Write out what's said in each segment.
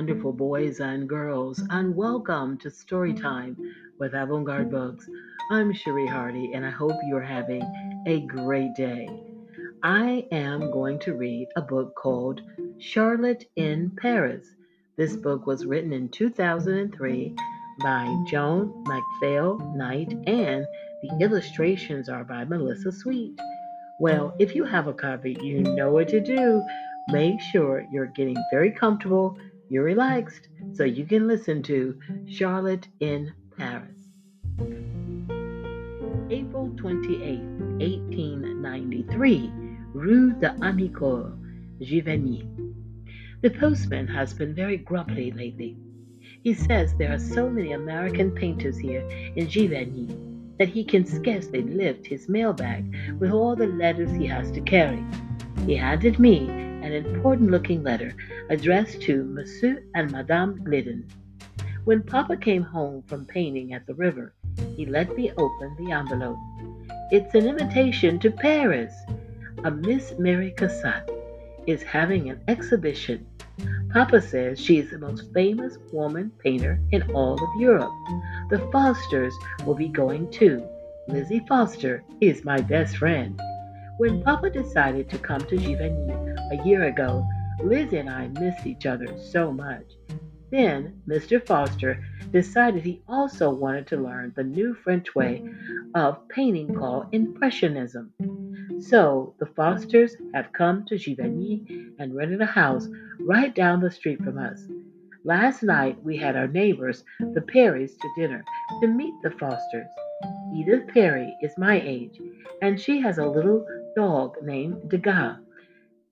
wonderful boys and girls, and welcome to Storytime with Avant Garde Books. I'm Cherie Hardy, and I hope you're having a great day. I am going to read a book called Charlotte in Paris. This book was written in 2003 by Joan MacPhail Knight, and the illustrations are by Melissa Sweet. Well, if you have a copy, you know what to do. Make sure you're getting very comfortable, you're relaxed, so you can listen to Charlotte in Paris. April 28, 1893, Rue de Amicourt, Giverny. The postman has been very grumpy lately. He says there are so many American painters here in Giverny that he can scarcely lift his mailbag with all the letters he has to carry. He handed me an important looking letter addressed to Monsieur and Madame Glidden. When Papa came home from painting at the river, he let me open the envelope. It's an invitation to Paris. A Miss Mary Cassatt is having an exhibition. Papa says she is the most famous woman painter in all of Europe. The Fosters will be going too. Lizzie Foster is my best friend. When Papa decided to come to Giverny a year ago, Liz and I missed each other so much. Then Mr. Foster decided he also wanted to learn the new French way of painting called Impressionism. So the Fosters have come to Giverny and rented a house right down the street from us. Last night we had our neighbors, the Perrys, to dinner to meet the Fosters. Edith Perry is my age, and she has a little dog named Degas,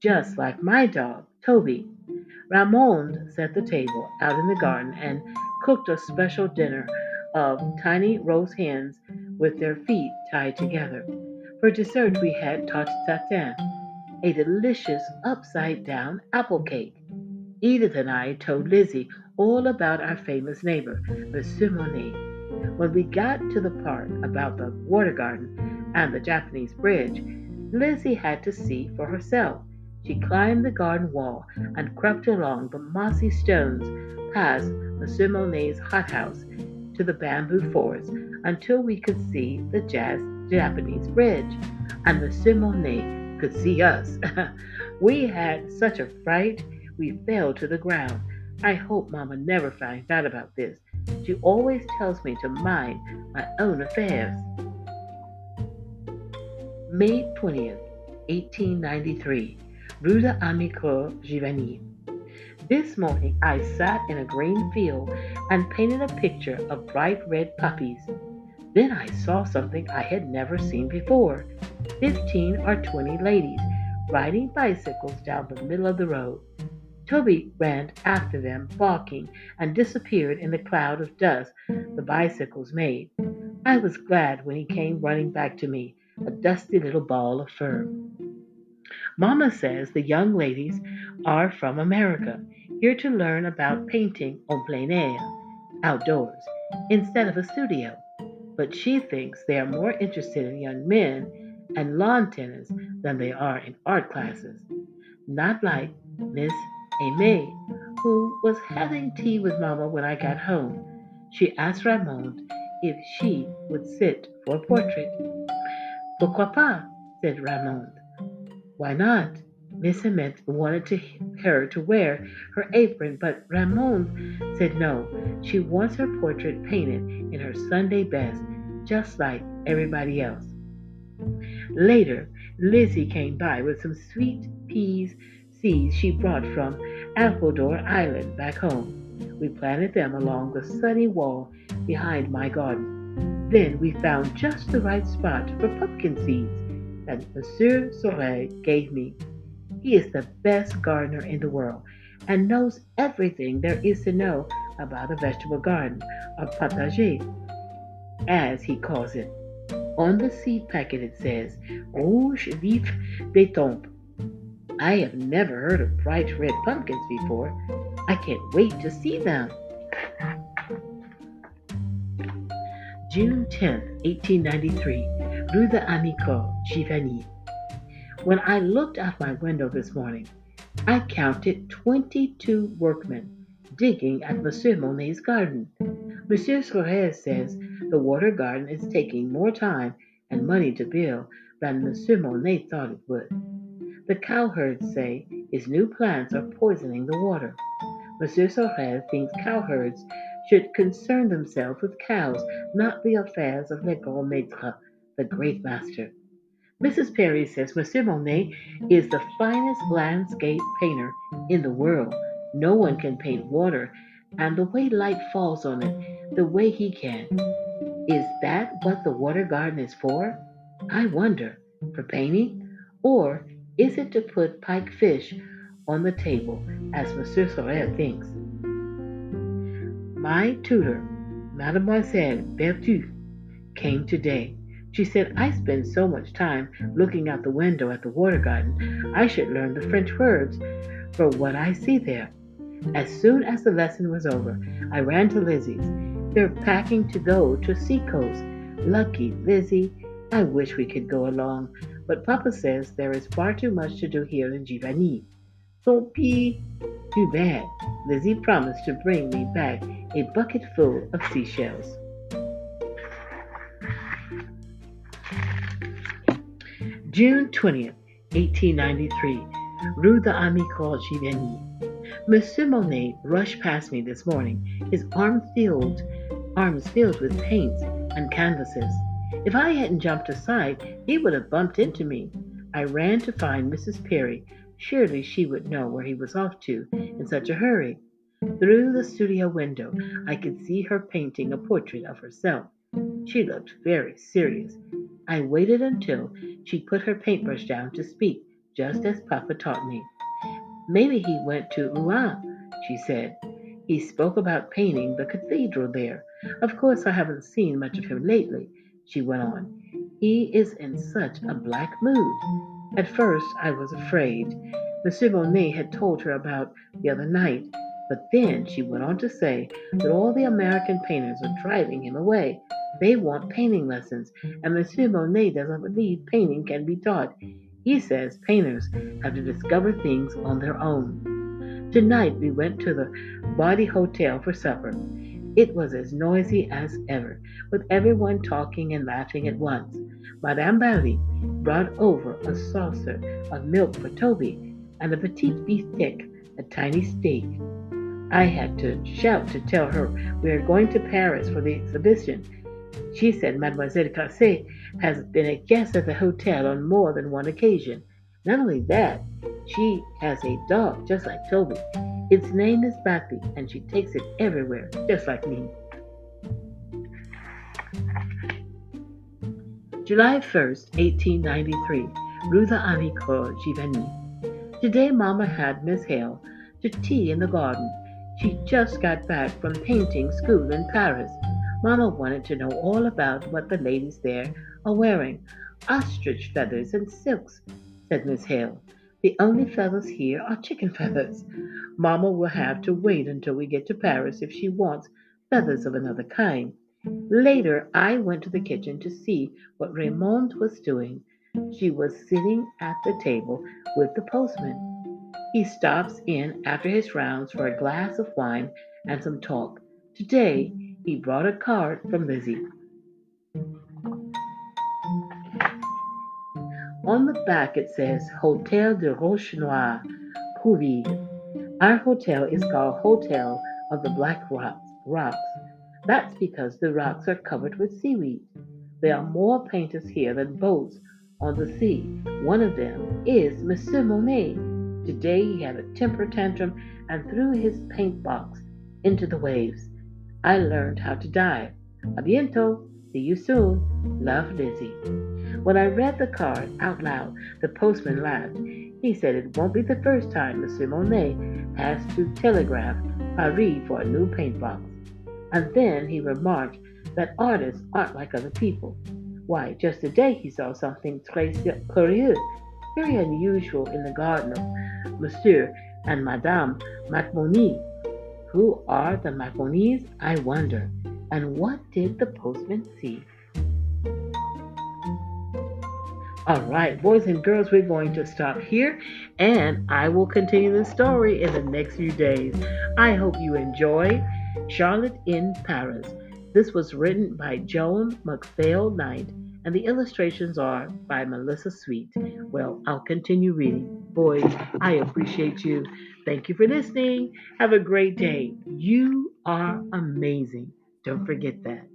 just like my dog, Toby. Ramond set the table out in the garden and cooked a special dinner of tiny roast hens with their feet tied together. For dessert, we had tarte tatin, a delicious upside down apple cake. Edith and I told Lizzie all about our famous neighbor, Monsieur Monet. When we got to the part about the water garden and the Japanese bridge, Lizzie had to see for herself. She climbed the garden wall and crept along the mossy stones past Monsieur Monet's hothouse to the bamboo forest until we could see the jazz Japanese bridge, and Monsieur Monet could see us. we had such a fright we fell to the ground. I hope Mama never finds out about this. She always tells me to mind my own affairs. May 20th, 1893, De Amicourt, Giverny. This morning I sat in a green field and painted a picture of bright red puppies. Then I saw something I had never seen before. Fifteen or twenty ladies riding bicycles down the middle of the road. Toby ran after them, barking, and disappeared in the cloud of dust the bicycles made. I was glad when he came running back to me a dusty little ball of fur. Mama says the young ladies are from America, here to learn about painting en plein air, outdoors, instead of a studio. But she thinks they are more interested in young men and lawn tennis than they are in art classes. Not like Miss Aimee, who was having tea with Mama when I got home. She asked Ramond if she would sit for a portrait. Pourquoi pas? said Ramond. Why not? Miss Emmett wanted to, her to wear her apron, but Ramon said no. She wants her portrait painted in her Sunday best, just like everybody else. Later, Lizzie came by with some sweet peas seeds she brought from Appledore Island back home. We planted them along the sunny wall behind my garden. Then we found just the right spot for pumpkin seeds that Monsieur Soleil gave me. He is the best gardener in the world and knows everything there is to know about a vegetable garden, a potager, as he calls it. On the seed packet it says, Rouge vif d'étampes. I have never heard of bright red pumpkins before. I can't wait to see them. June 10, 1893, Rue de Amicourt, Giverny. When I looked out my window this morning, I counted 22 workmen digging at Monsieur Monet's garden. Monsieur Sorel says the water garden is taking more time and money to build than Monsieur Monet thought it would. The cowherds say his new plants are poisoning the water. Monsieur Sorel thinks cowherds should concern themselves with cows, not the affairs of le grand maître, the great master. Mrs. Perry says Monsieur Monet is the finest landscape painter in the world. No one can paint water, and the way light falls on it, the way he can. Is that what the water garden is for? I wonder. For painting? Or is it to put pike fish on the table, as Monsieur Sorel thinks? My tutor, Mademoiselle Berthoud, came today. She said, I spend so much time looking out the window at the water garden, I should learn the French words for what I see there. As soon as the lesson was over, I ran to Lizzie's. They're packing to go to Seacoast. Lucky Lizzie. I wish we could go along, but Papa says there is far too much to do here in Giverny. Tant pis. Too bad. Lizzie promised to bring me back a bucket full of seashells. June 20th, 1893, Rue de Amical Giverny. Monsieur Monet rushed past me this morning, his arm filled, arms filled with paints and canvases. If I hadn't jumped aside, he would have bumped into me. I ran to find Mrs. Perry. Surely she would know where he was off to in such a hurry. Through the studio window, I could see her painting a portrait of herself. She looked very serious. I waited until she put her paintbrush down to speak, just as Papa taught me. Maybe he went to Rouen, she said. He spoke about painting the cathedral there. Of course, I haven't seen much of him lately, she went on. He is in such a black mood. At first, I was afraid. Monsieur Monet had told her about the other night, but then she went on to say that all the American painters are driving him away. They want painting lessons, and Monsieur Monet doesn't believe painting can be taught. He says painters have to discover things on their own. Tonight we went to the Baudy Hotel for supper. It was as noisy as ever, with everyone talking and laughing at once. Madame Baudy brought over a saucer of milk for Toby and a petit beefsteak, a tiny steak. I had to shout to tell her we are going to Paris for the exhibition. She said Mademoiselle Cassatt has been a guest at the hotel on more than one occasion. Not only that, she has a dog just like Toby. Its name is Bappy, and she takes it everywhere, just like me. July 1st, 1893, Rue de Amicourt, Giverny. Today, Mama had Miss Hale to tea in the garden. She just got back from painting school in Paris. Mama wanted to know all about what the ladies there are wearing. Ostrich feathers and silks, said Miss Hale. The only feathers here are chicken feathers. Mama will have to wait until we get to Paris if she wants feathers of another kind. Later, I went to the kitchen to see what Raymonde was doing. She was sitting at the table with the postman. He stops in after his rounds for a glass of wine and some talk. Today, he brought a card from Lizzie. On the back it says Hotel de Roche Noire, Pourville. Our hotel is called Hotel of the Black Rocks. rocks. That's because the rocks are covered with seaweed. There are more painters here than boats on the sea. One of them is Monsieur Monet. Today he had a temper tantrum and threw his paint box into the waves. I learned how to dive. A. See you soon. Love, Lizzie. When I read the card out loud, the postman laughed. He said it won't be the first time Monsieur Monet has to telegraph Paris for a new paint box. And then he remarked that artists aren't like other people. Why, just today he saw something très curieux, very unusual in the garden of Monsieur and Madame MacMonnies. Who are the MacMonnies, I wonder? And what did the postman see? All right, boys and girls, we're going to stop here and I will continue the story in the next few days. I hope you enjoy Charlotte in Paris. This was written by Joan MacPhail Knight and the illustrations are by Melissa Sweet. Well, I'll continue reading. Boys, I appreciate you. Thank you for listening. Have a great day. You are amazing. Don't forget that.